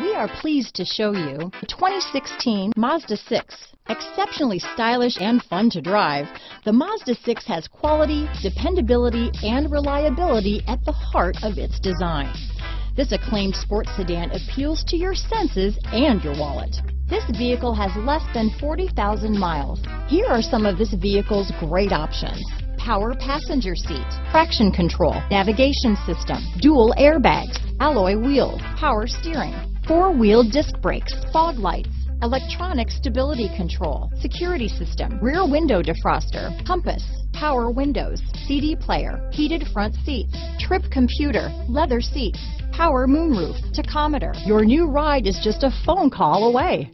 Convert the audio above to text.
We are pleased to show you the 2016 Mazda 6. Exceptionally stylish and fun to drive, the Mazda 6 has quality, dependability, and reliability at the heart of its design. This acclaimed sports sedan appeals to your senses and your wallet. This vehicle has less than 40,000 miles. Here are some of this vehicle's great options power passenger seat, traction control, navigation system, dual airbags, alloy wheels, power steering, four-wheel disc brakes, fog lights, electronic stability control, security system, rear window defroster, compass, power windows, CD player, heated front seats, trip computer, leather seats, power moonroof, tachometer. Your new ride is just a phone call away.